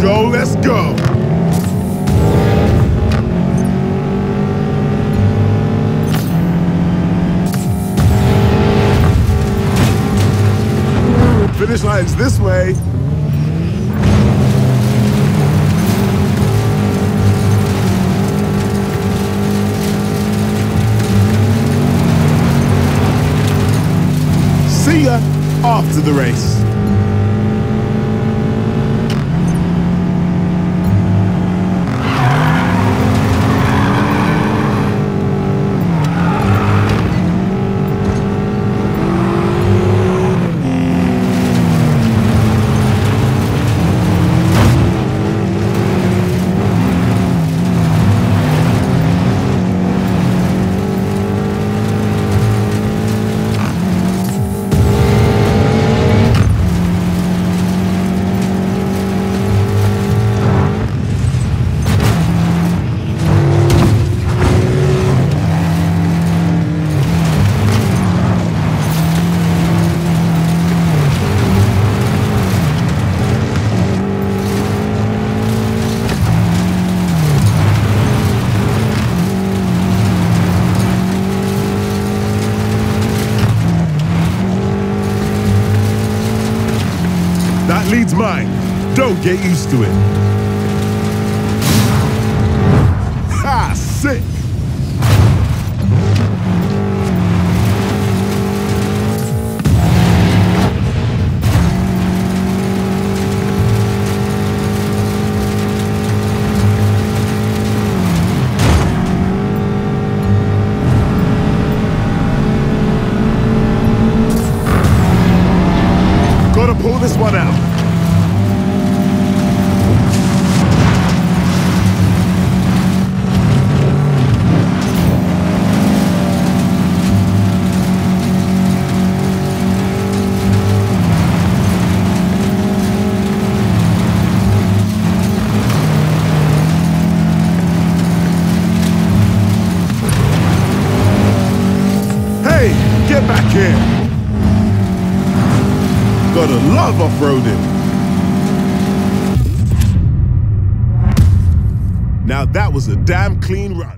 go, let's go. Finish line's this way. See ya after the race. Leads mine. Don't get used to it. Ha! Sick! Pull this one out. Hey, get back here. Gotta love off-roading. Now that was a damn clean run.